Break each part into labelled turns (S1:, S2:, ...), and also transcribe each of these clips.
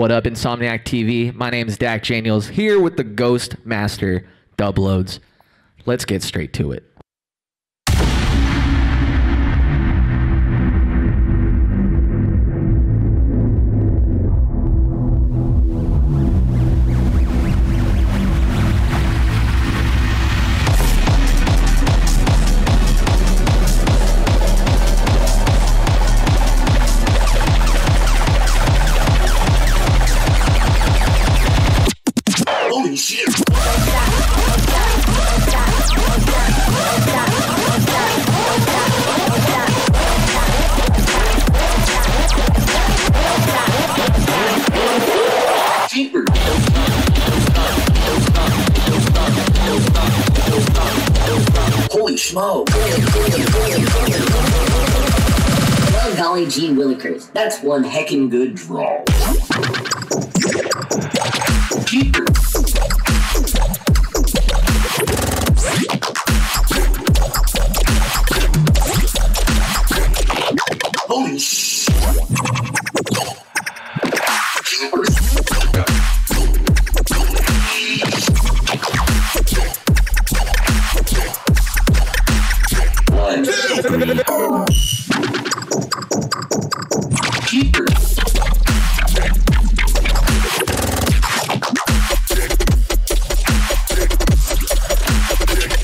S1: What up, Insomniac TV? My name is Dack Janiels here with the Ghost Master Dubloadz. Let's get straight to it.
S2: Good draw.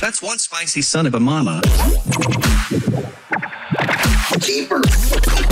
S3: That's one spicy son of a mama.
S4: Jeepers!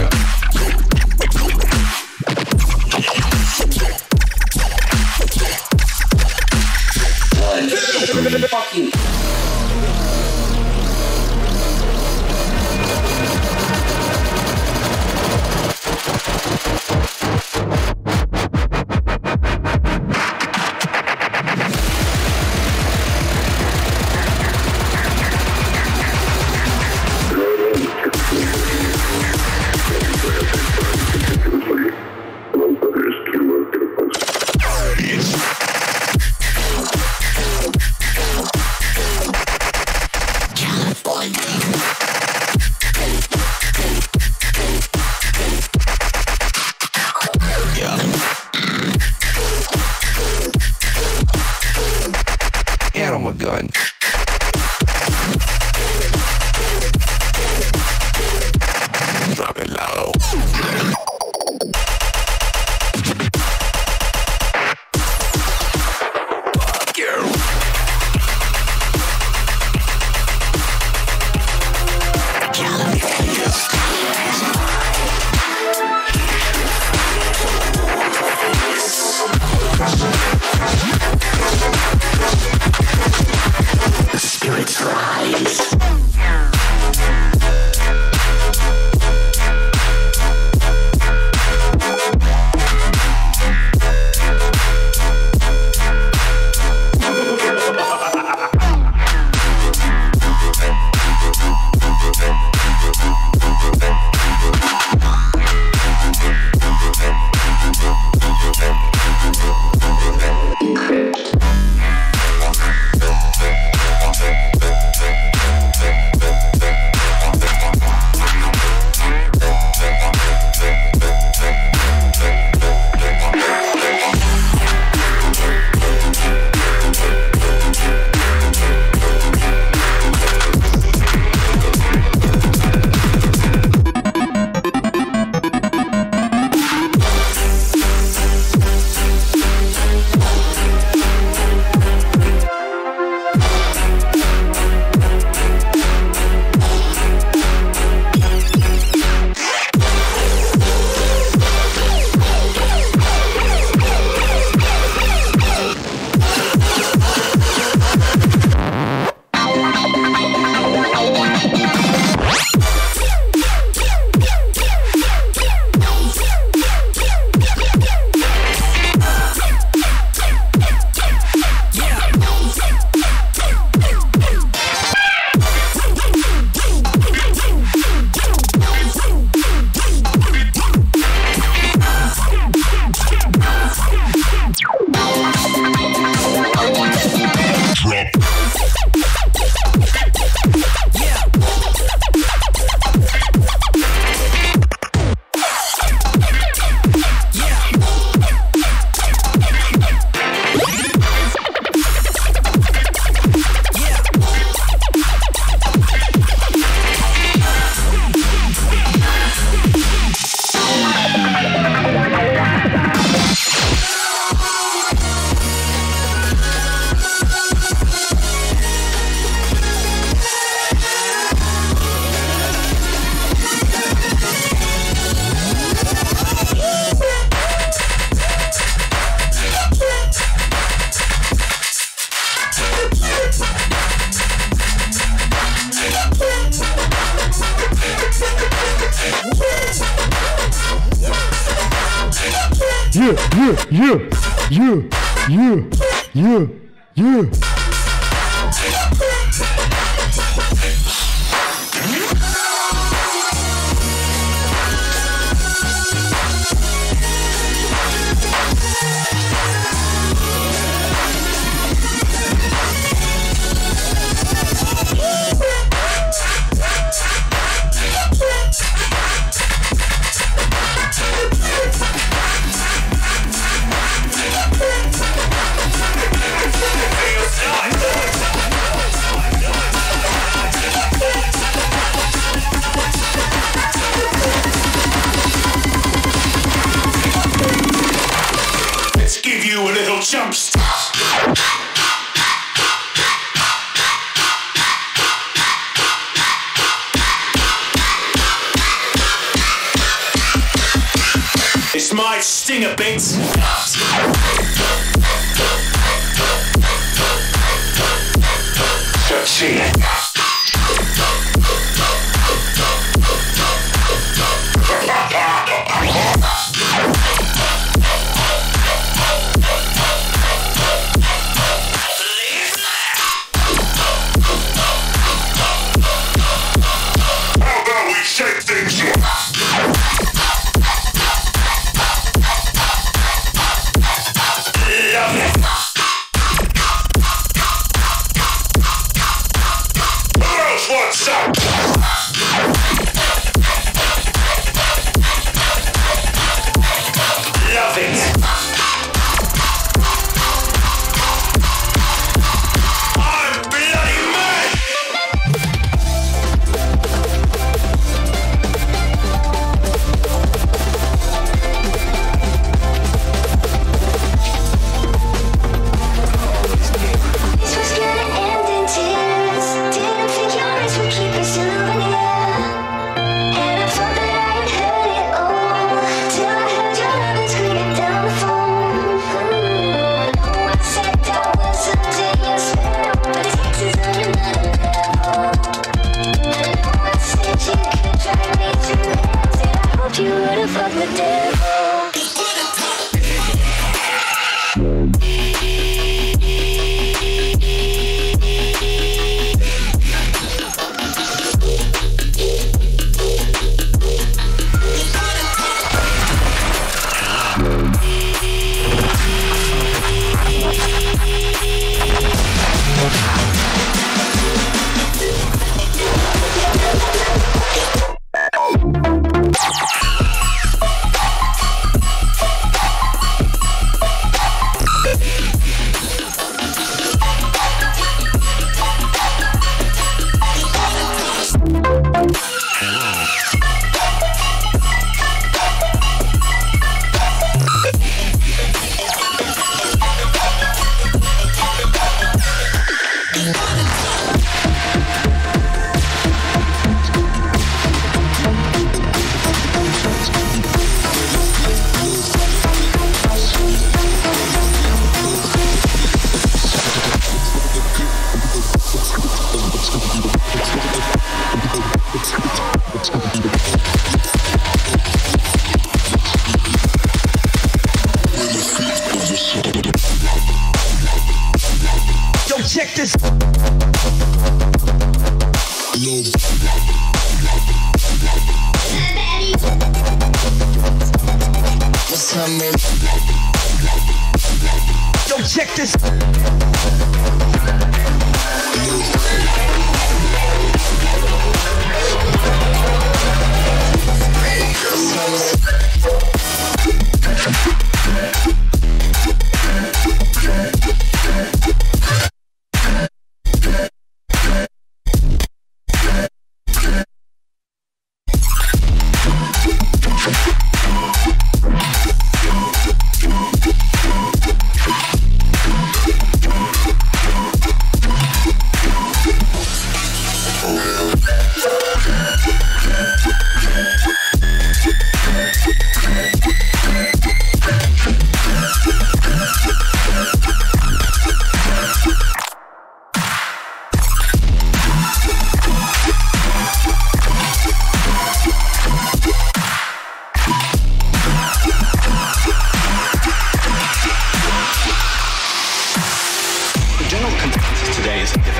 S5: Yeah, yeah.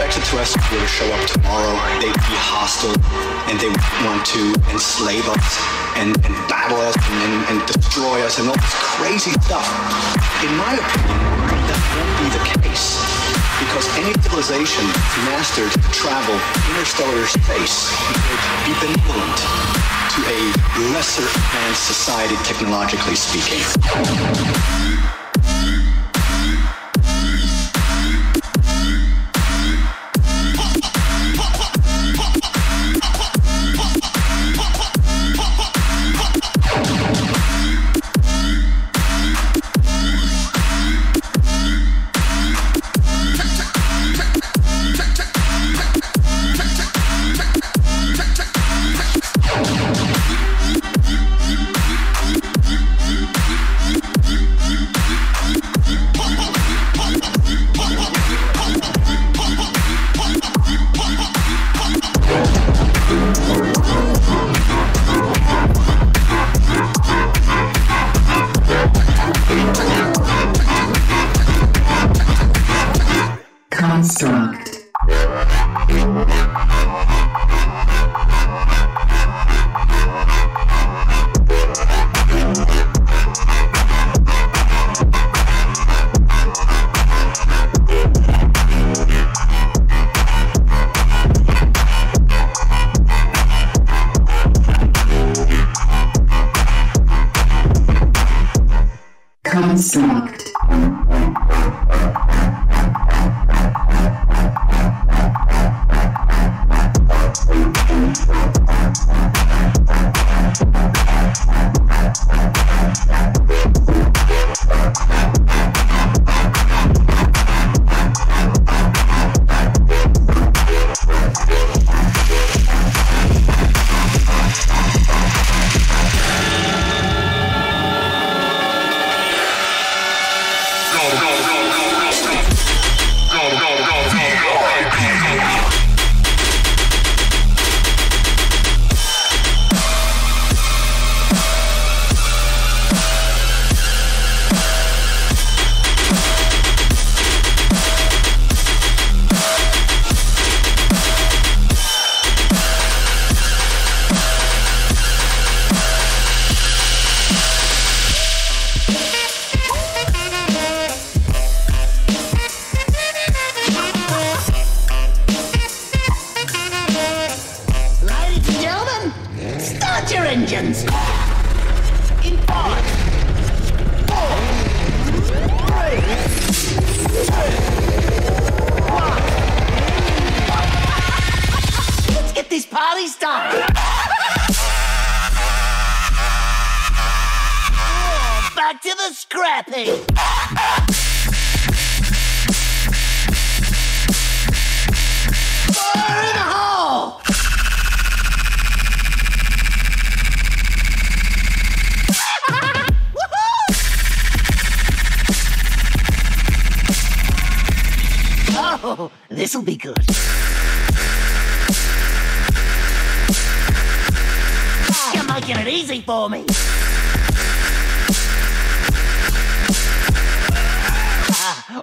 S6: Extraterrestrials were to show up tomorrow, they'd be hostile and they would want to enslave us and, and battle us and, and, destroy us and all this crazy stuff. In my opinion, that won't be the case because any civilization mastered to travel interstellar space would be benevolent to a lesser advanced society technologically speaking.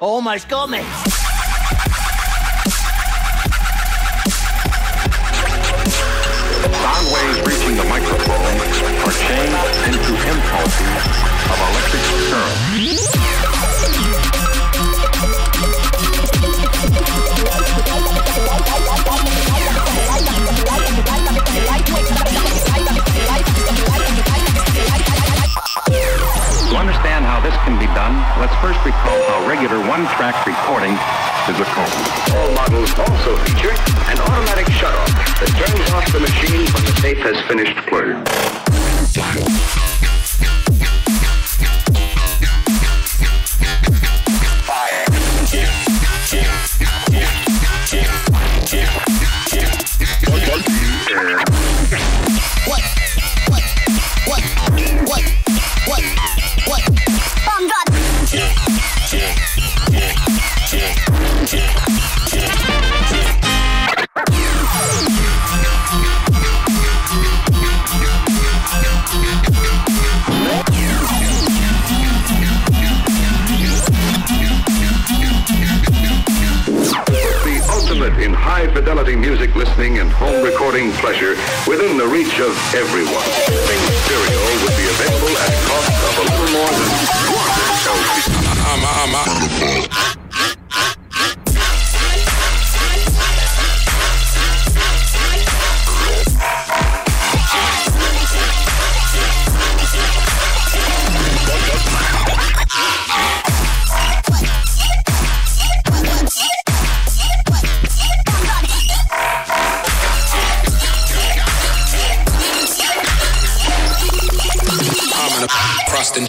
S7: Almost got me.
S8: Sound waves reaching the microphone are changed into impulses of electric current. How this can be done, let's first recall how regular one-track recording is recorded.
S9: All models also feature an automatic shut-off that turns off the machine when the tape has finished playing.
S8: reach of everyone. Think cereal would be available at a cost of a little more than one.
S10: I'm, I'm,
S11: I'm. Justin.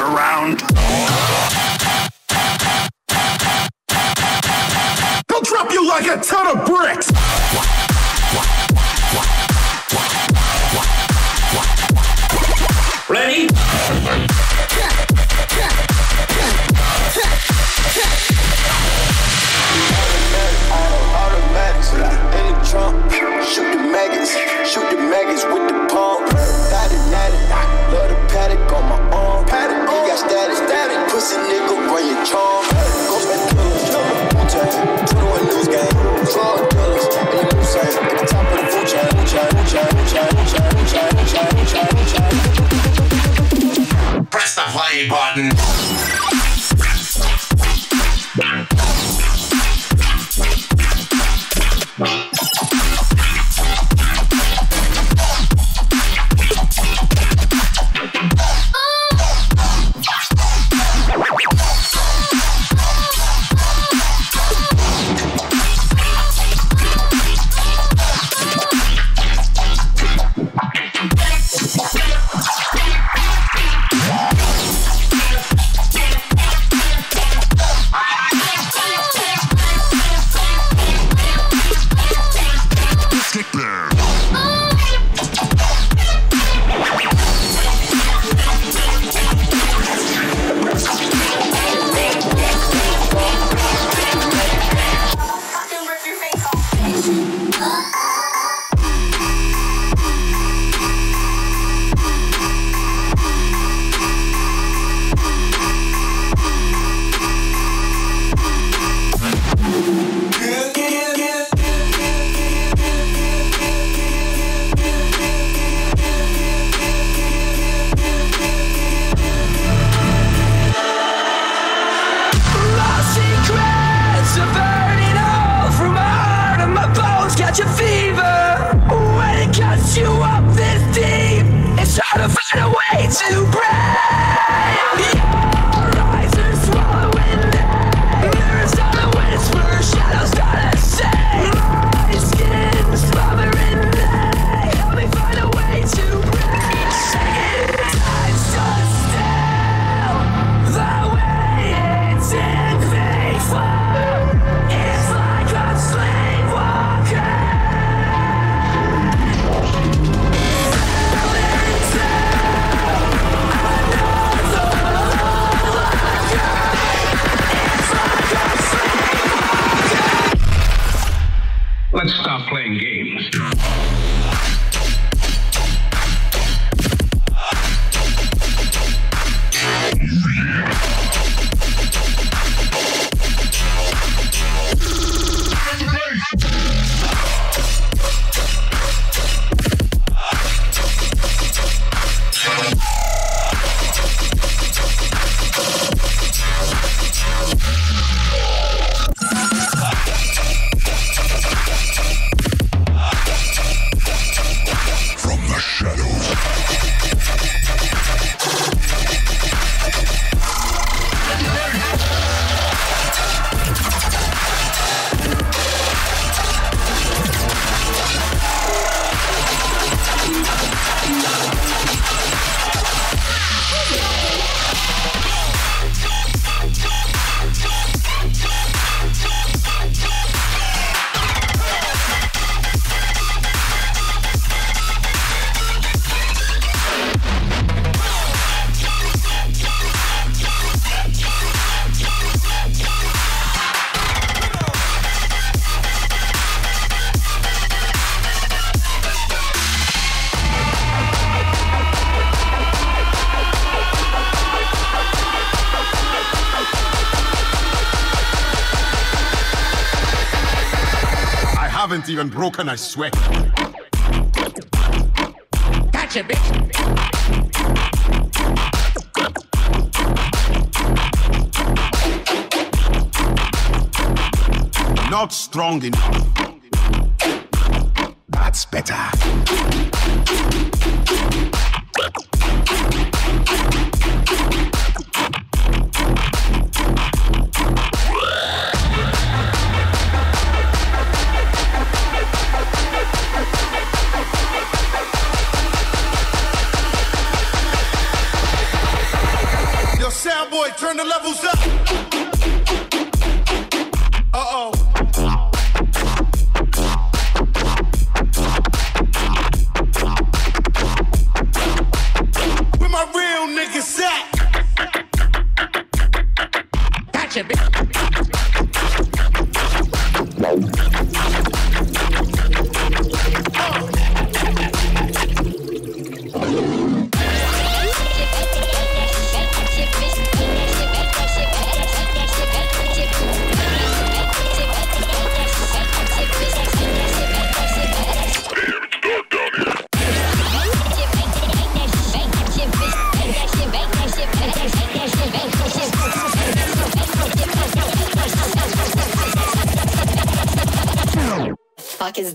S11: around. broken, I swear.
S7: Gotcha, bitch.
S11: Not strong enough.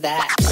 S12: that.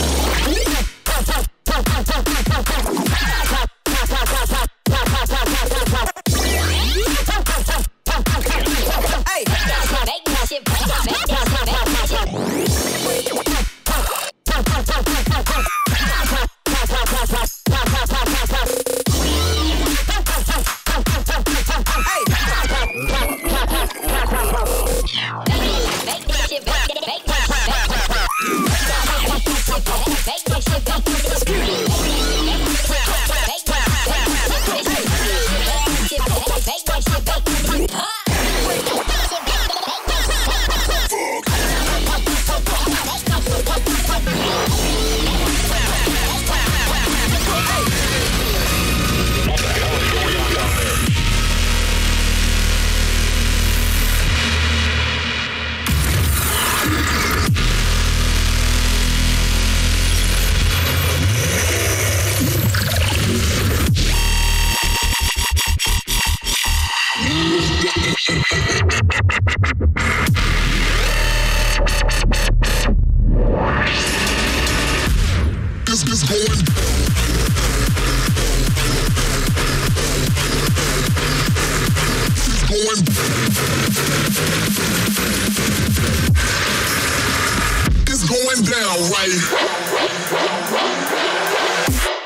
S13: one down, right?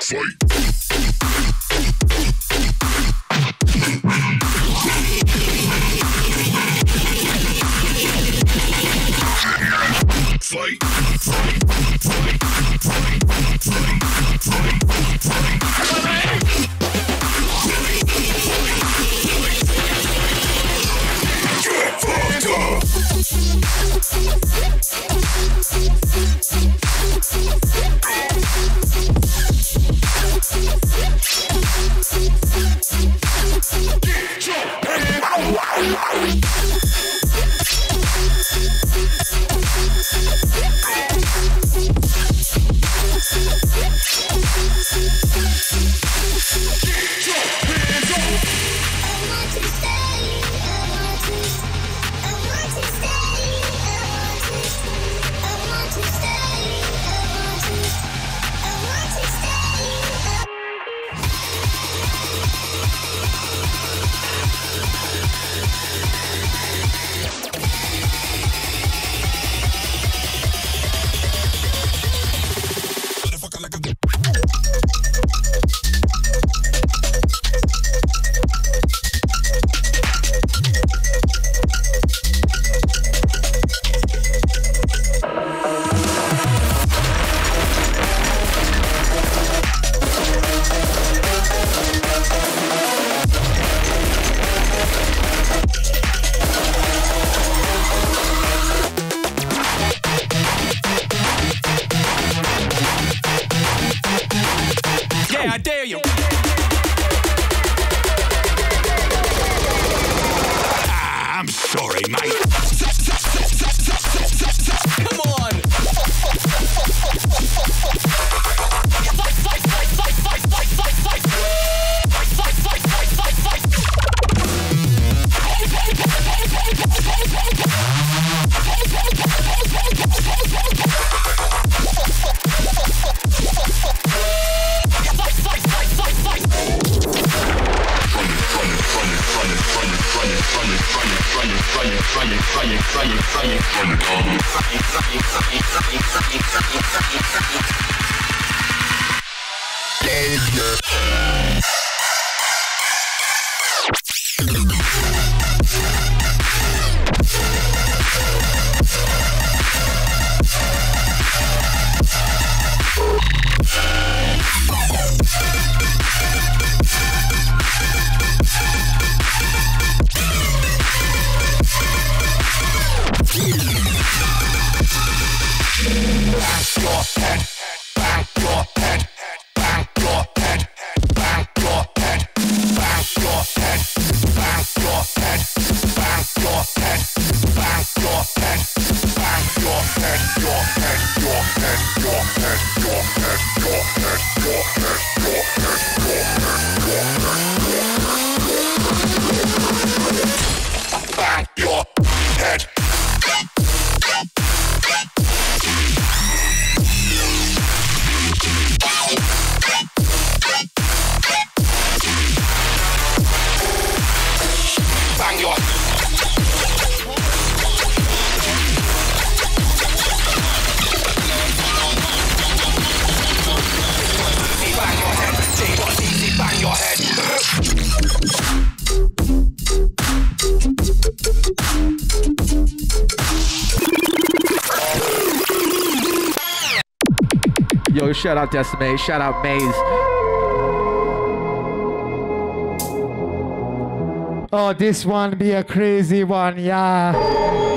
S13: Fight.
S14: Dare you.
S11: Ah, I'm sorry, mate.
S14: Come on.
S15: Thank
S1: you. Shout out Decimate. Shout out Maze.
S7: Oh, this one be a crazy one, yeah.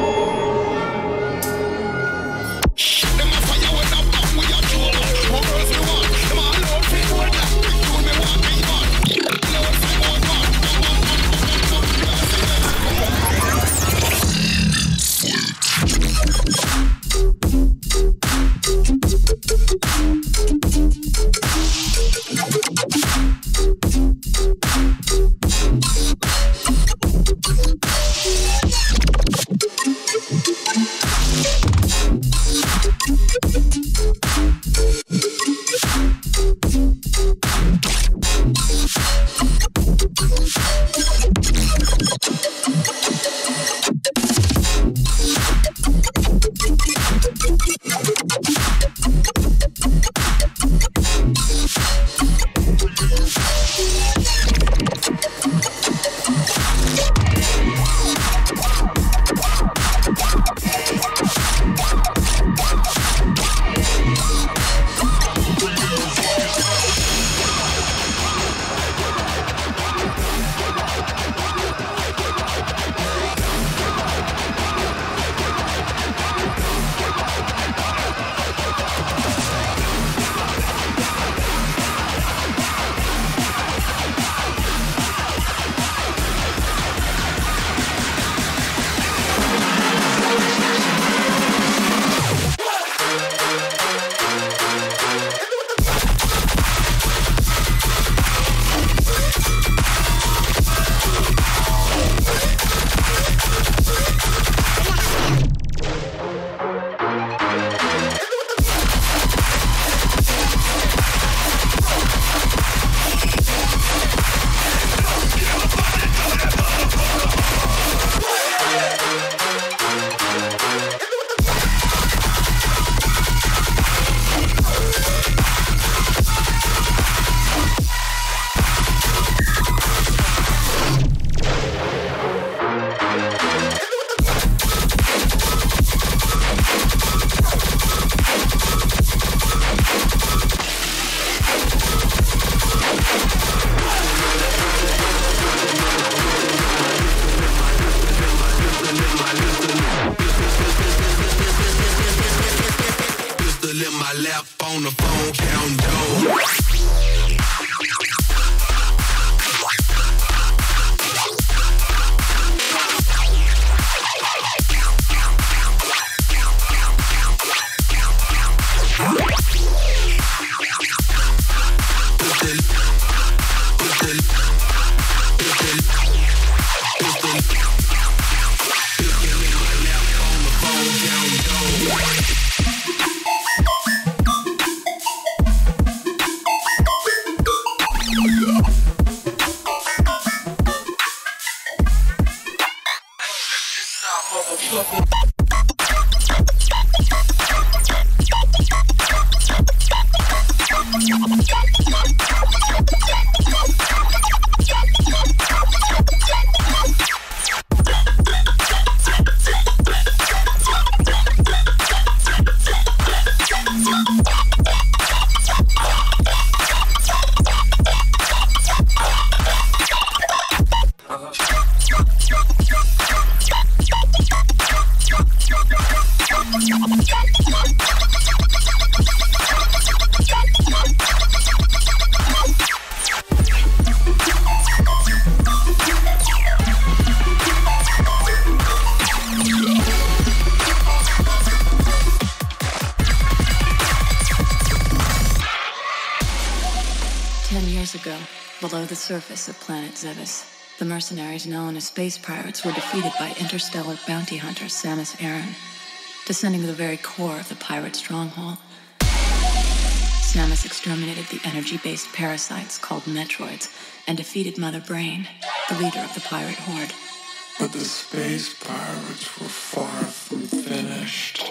S16: loco. The mercenaries known as space pirates were defeated by interstellar bounty hunter Samus Aran, descending to the very core of the pirate stronghold. Samus exterminated the energy-based parasites called Metroids and defeated Mother Brain, the leader of the pirate horde.
S17: But the space pirates were far from finished.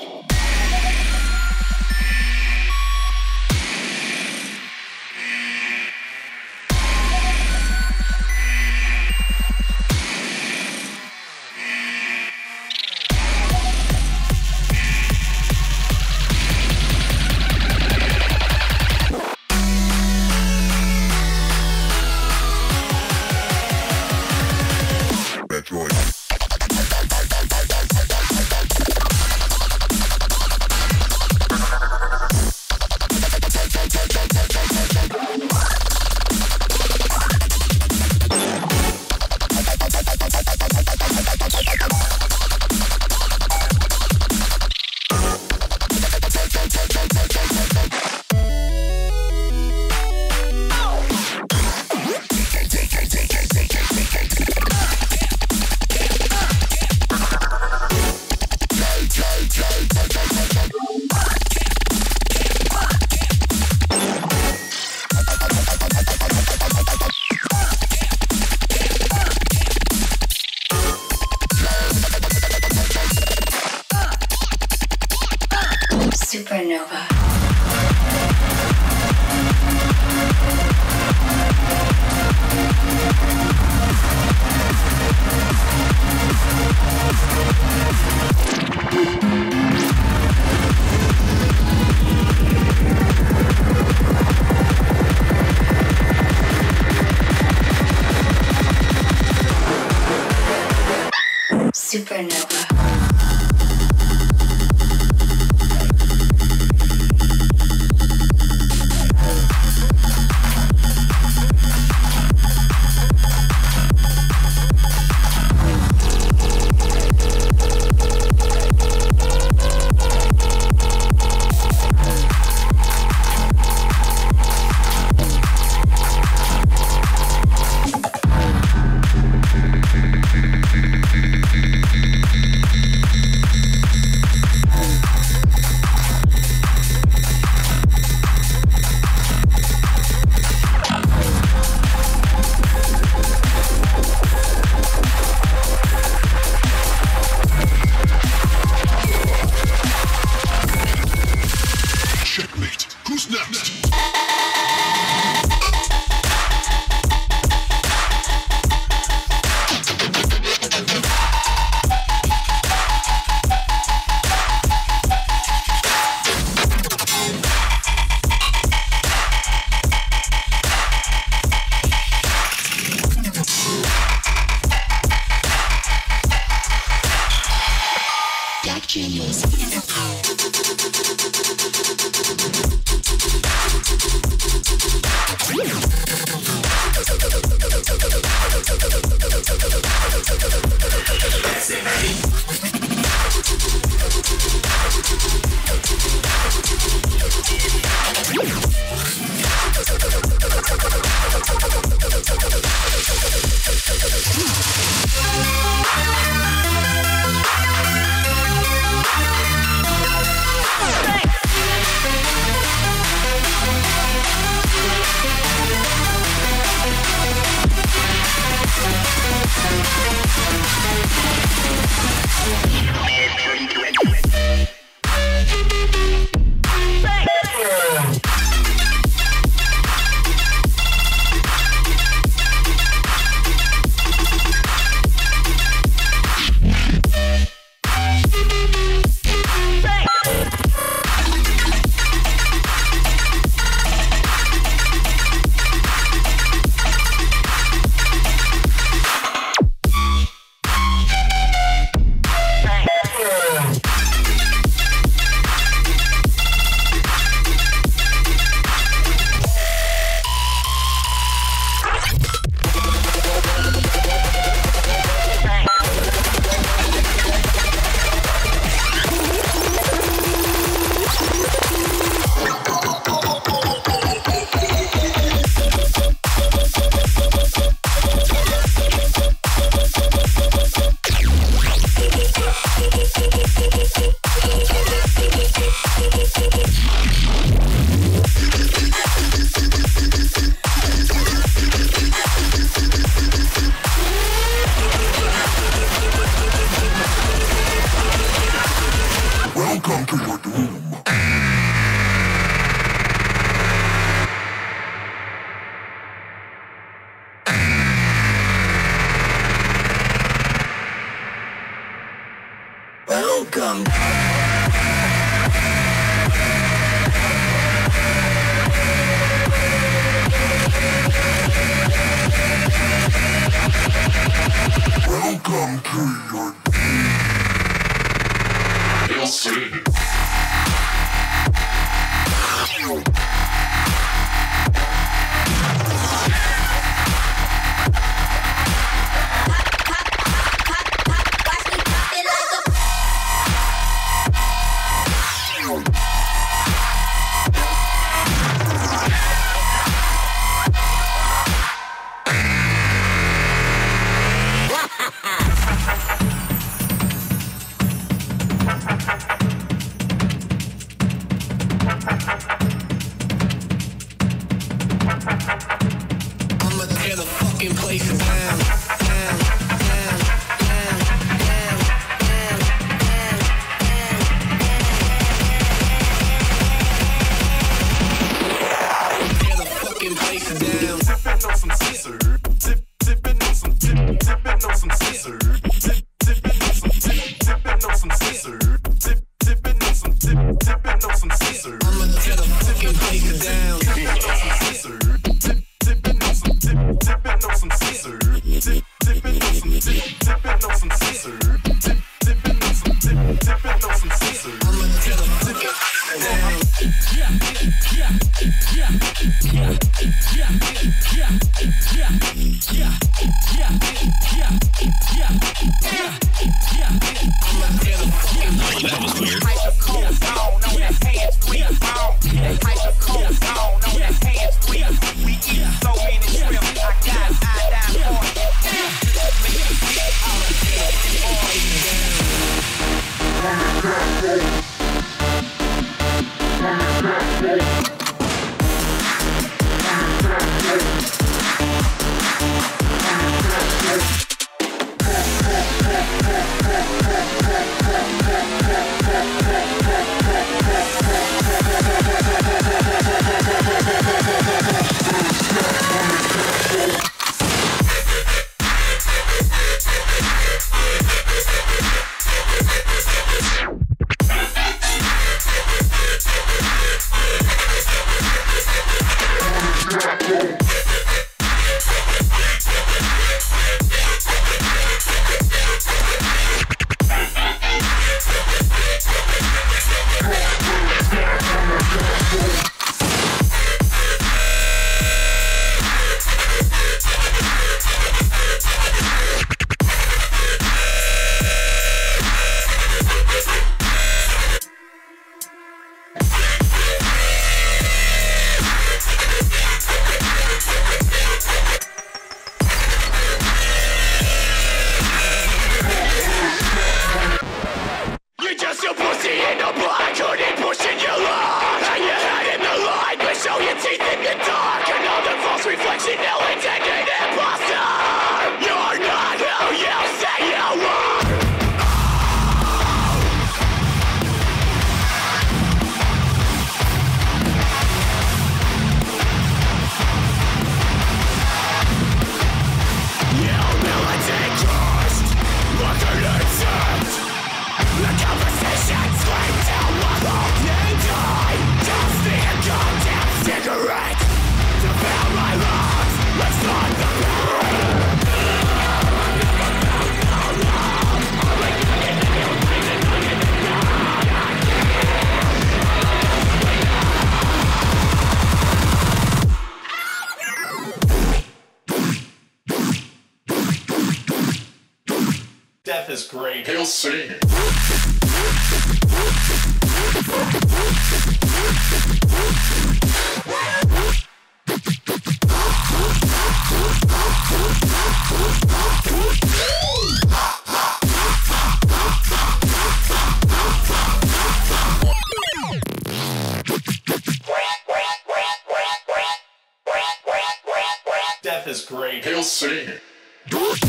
S13: Great. He'll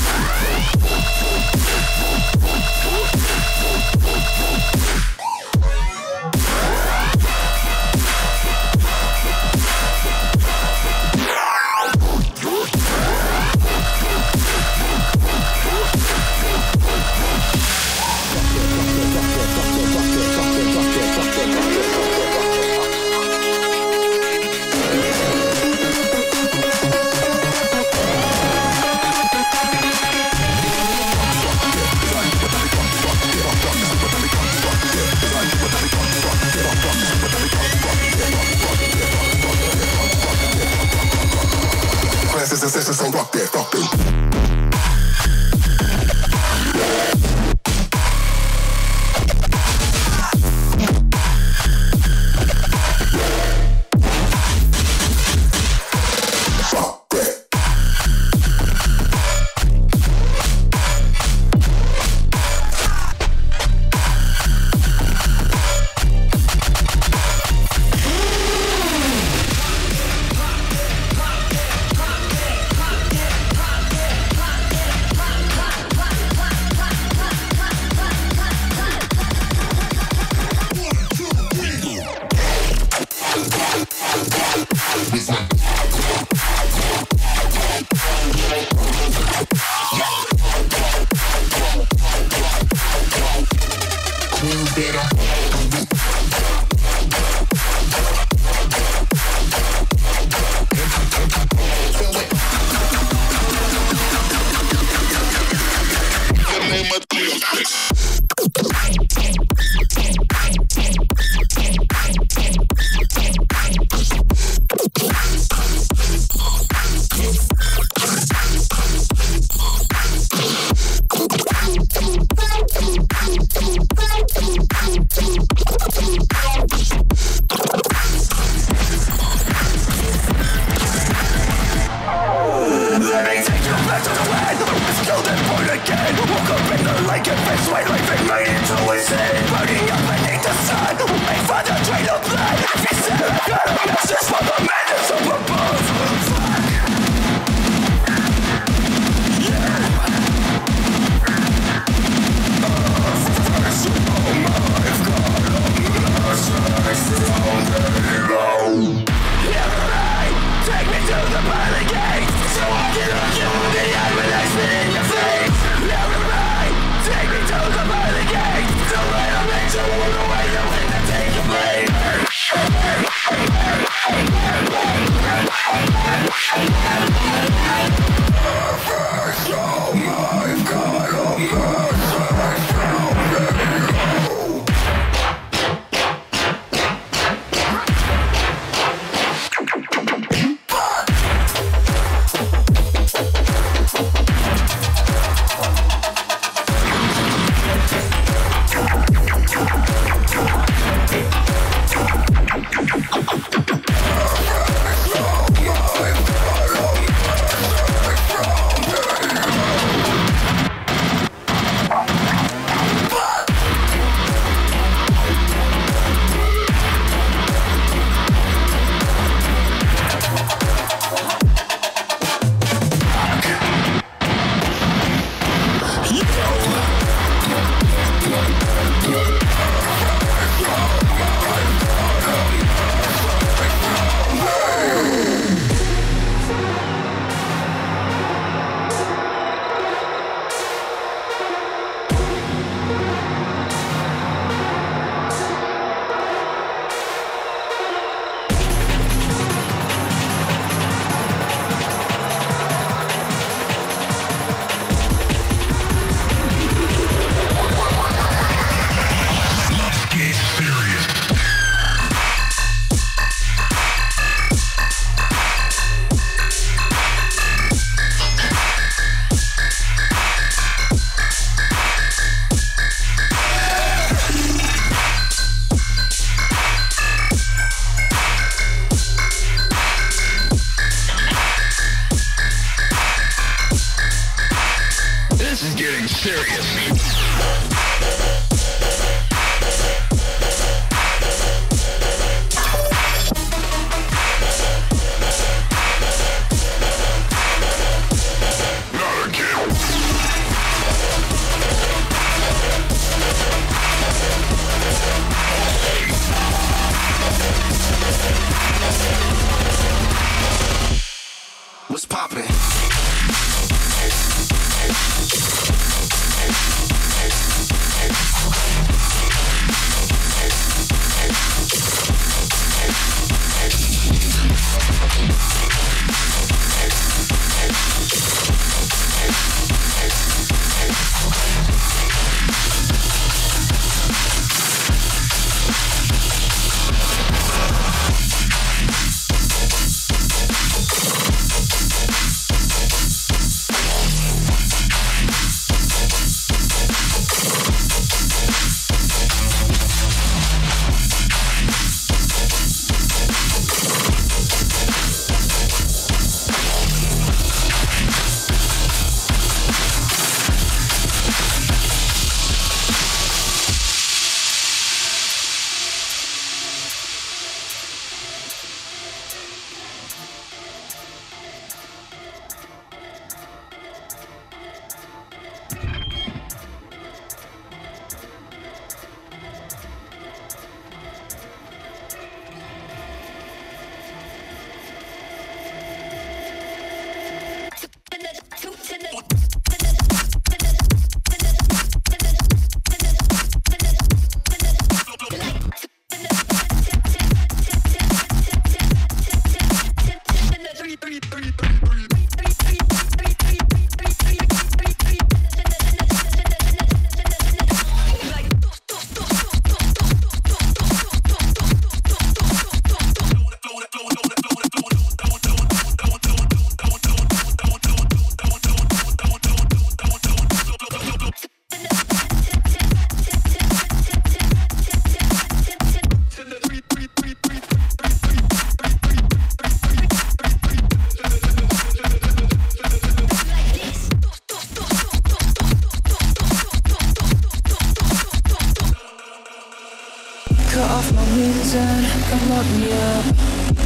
S16: reason, come lock me up.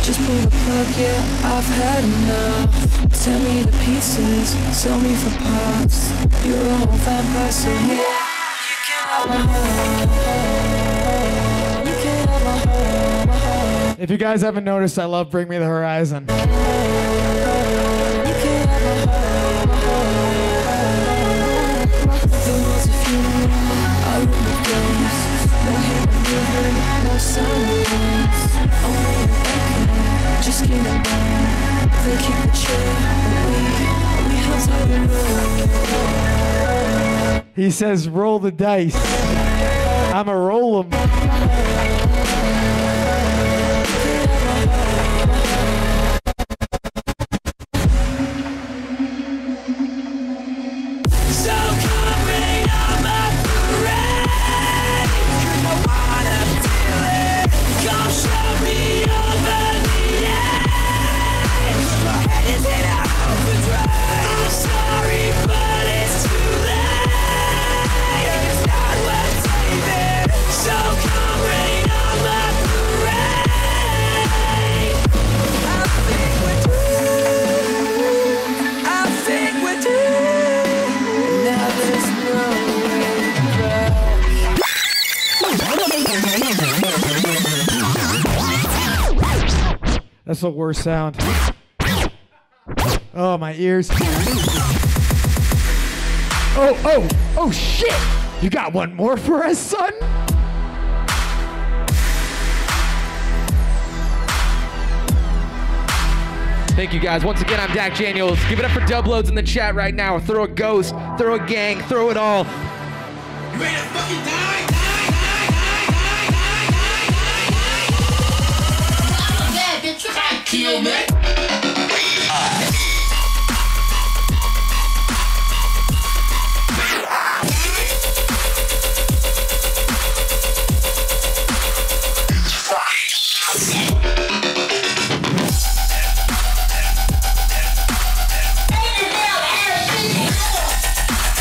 S16: Just pull the plug, yeah, I've had enough. Tear me to pieces, sell me for parts. You're all vampire, so yeah. You can have my heart. Have my heart.
S18: If you guys haven't noticed, I love Bring Me the Horizon. He says, roll the dice. I'ma roll them.
S19: The
S18: worst sound. Oh, my ears. Oh, oh, oh, shit! You got one more for us, son?
S1: Thank you guys. Once again, I'm Dack Janiels. Give it up for Dubloadz in the chat right now. Throw a ghost, throw a gang, throw it all.
S19: Kill me.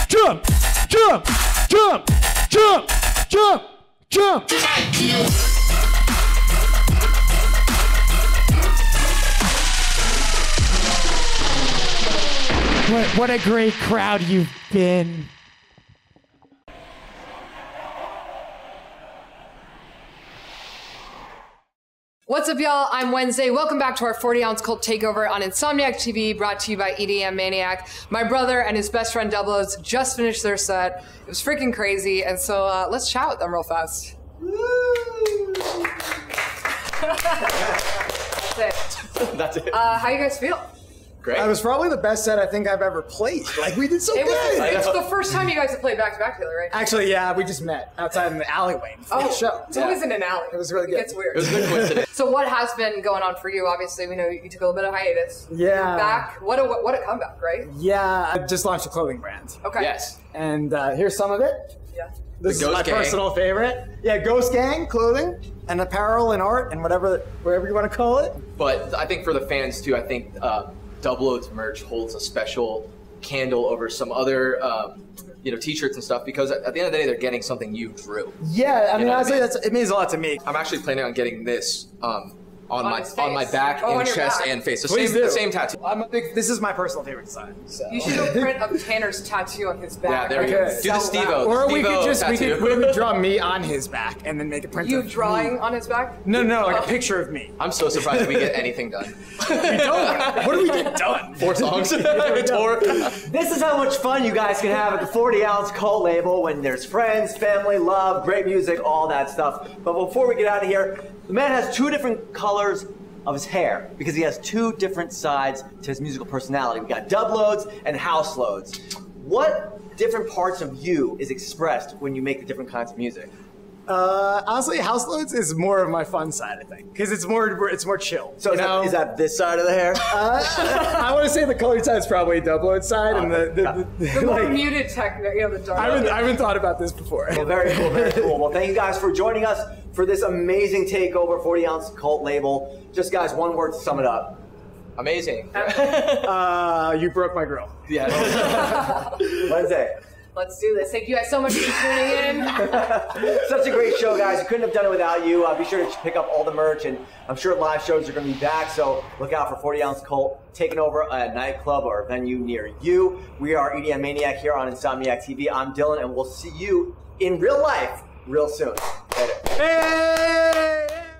S18: Jump, jump, jump, jump, jump, What, what a great crowd you've been.
S20: What's up, y'all? I'm Wednesday. Welcome back to our 40 ounce cult takeover on Insomniac TV, brought to you by EDM Maniac. My brother and his best friend Dubloadz just finished their set. It was freaking crazy, and so uh, let's chat with them real fast. That's it.
S14: That's it.
S20: Uh, how you guys feel?
S14: Great.
S21: That was probably the best set I think I've ever played. Like we did so
S20: it
S21: good.
S20: was, it's the first time you guys have played back to back together, right?
S21: Actually, yeah, we just met outside in the alleyway
S20: Oh,
S21: the show.
S20: so it was in an alley.
S21: It was really good.
S20: It gets weird.
S21: It was good coincidence.
S20: so what has been going on for you? Obviously, we know you took a little bit of hiatus.
S21: Yeah.
S20: You're back. What a what a comeback, right?
S21: Yeah, I just launched a clothing brand.
S20: Okay.
S21: Yes. And uh, here's some of it.
S20: Yeah.
S21: This
S14: The
S21: is my
S14: Gang.
S21: personal favorite. Yeah, Ghost Gang clothing and apparel and art and whatever, whatever you want to call it.
S14: But I think for the fans too, I think uh, Dubloadz merch holds a special candle over some other, um, you know, T-shirts and stuff because at, the end of the day, they're getting something you drew.
S21: Yeah, I
S14: You
S21: mean,
S14: know what I
S21: honestly,
S14: mean?
S21: that's it means a lot to me.
S14: I'm actually planning on getting this um, on,
S20: On
S14: my
S20: his
S14: on my back
S20: Oh,
S14: and chest
S20: back.
S14: and face. So
S21: Please
S14: same
S21: do.
S14: the same tattoo.
S21: I'm a big. This is my personal favorite design. So.
S20: You should go print a Tanner's tattoo on his back.
S14: Yeah, there you go. Do the Steve-O.
S21: Or we
S14: Steve-O
S21: could just we could, we would draw me on his back and then make a print.
S20: You
S21: of
S20: drawing
S21: Me.
S20: on his back?
S21: No, no, like
S20: Oh.
S21: a picture of me.
S14: I'm so surprised we get anything done.
S21: we don't. What do we get done?
S14: Four songs. Tour.
S22: This is how much fun you guys can have at the 40 ounce cult label when there's friends, family, love, great music, all that stuff. But before we get out of here, the man has two different colors of his hair because he has two different sides to his musical personality. We got Dubloadz and house loads. What different parts of you is expressed when you make the different kinds of music?
S21: Uh, honestly, house loads is more of my fun side, I think, because it's more it's more chill.
S22: So is that,
S21: know?
S22: that this side of the hair?
S21: Uh, I want to say the colored side is probably Dubloadz side, and the, the, the,
S20: The more
S21: like,
S20: muted tech, you know, the dark.
S21: I haven't, I haven't thought about this before.
S22: Well, very cool, very cool. Well, thank you guys for joining us for this amazing takeover 40 ounce cult label. Just guys, one word to sum it up.
S14: Amazing.
S21: uh, you broke my grill.
S14: Yeah.
S22: Wednesday.
S20: Let's do this. Thank you guys so much for tuning in.
S22: Such a great show, guys. We couldn't have done it without you. Uh, be sure to pick up all the merch, and I'm sure live shows are going to be back. So look out for 40 Ounce Cult taking over a nightclub or a venue near you. We are EDM Maniac here on Insomniac TV. I'm Dylan, and we'll see you in real life real soon. Later.
S21: Hey!